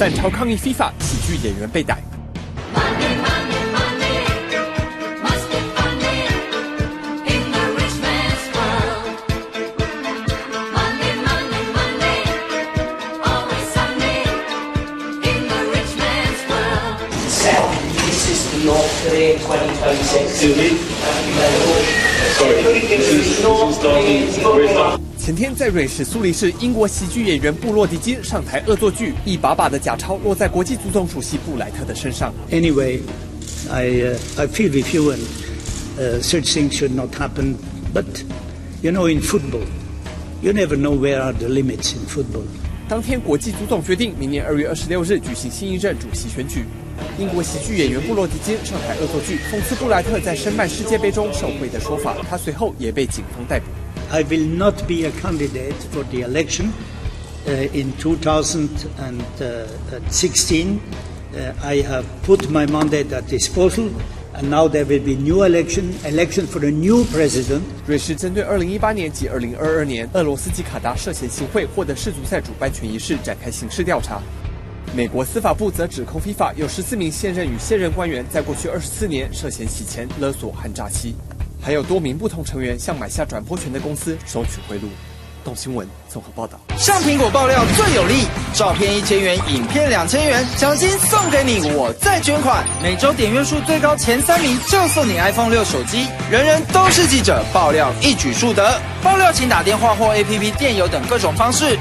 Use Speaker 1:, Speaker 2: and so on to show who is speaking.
Speaker 1: 散超抗议 FIFA 喜剧演员被逮。前天在瑞士苏黎世，英国喜剧演员布洛迪金上台恶作剧，一把把的假钞落在国际足总主席布莱特的身上。
Speaker 2: Anyway, I I feel with you and such things should not happen. But you know, in football, you never know where are the limits in football.
Speaker 1: 当天，国际足总决定明年二月二十六日举行新一任主席选举。英国喜剧演员布洛迪金上台恶作剧，讽刺布莱特在申办世界杯中受贿的说法。他随后也被警方逮捕。
Speaker 2: I will not be a candidate for the election in 2016. I have put my mandate at disposal, and now there will be new election election for a new president.
Speaker 1: 瑞士针对二零一八年及二零二二年俄罗斯及卡达涉嫌行贿获得世足赛主办权一事展开刑事调查。美国司法部则指控 FIFA 有十四名现任与现任官员在过去二十四年涉嫌洗钱、勒索和诈欺，还有多名不同成员向买下转播权的公司收取贿赂。动新闻综合报道。
Speaker 3: 上苹果爆料最有利，照片一千元，影片两千元，奖金送给你，我再捐款。每周点阅数最高前三名就送你 iPhone 六手机。人人都是记者，爆料一举数得。爆料请打电话或 APP 电邮等各种方式。